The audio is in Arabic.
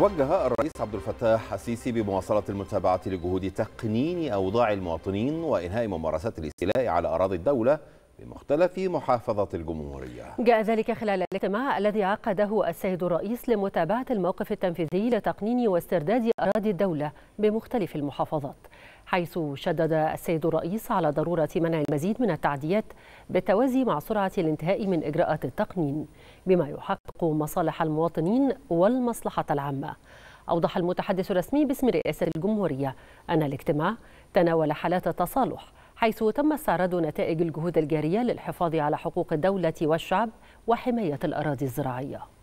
وجه الرئيس عبد الفتاح السيسي بمواصلة المتابعة لجهود تقنين أوضاع المواطنين وإنهاء ممارسات الاستيلاء على أراضي الدولة بمختلف محافظات الجمهورية. جاء ذلك خلال الاجتماع الذي عقده السيد الرئيس لمتابعة الموقف التنفيذي لتقنين واسترداد أراضي الدولة بمختلف المحافظات حيث شدد السيد الرئيس على ضرورة منع المزيد من التعديات بالتوازي مع سرعة الانتهاء من إجراءات التقنين بما يحقق مصالح المواطنين والمصلحة العامة. أوضح المتحدث الرسمي باسم رئاسة الجمهورية أن الاجتماع تناول حالات التصالح حيث تم استعراض نتائج الجهود الجارية للحفاظ على حقوق الدولة والشعب وحماية الأراضي الزراعية.